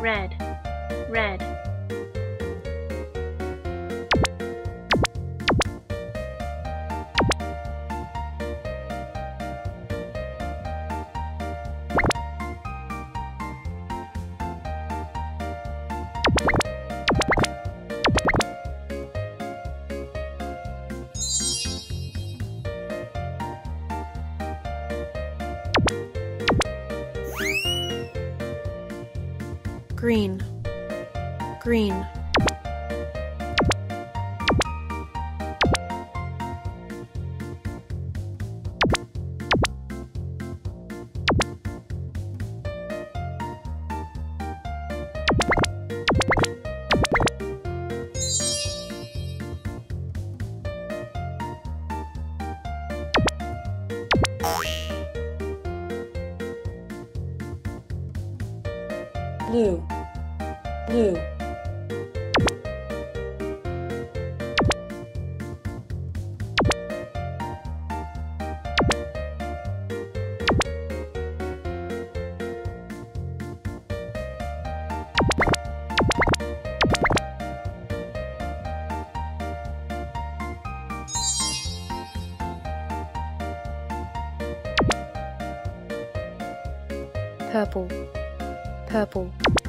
red, red. Green, green. Blue, blue. purple, purple.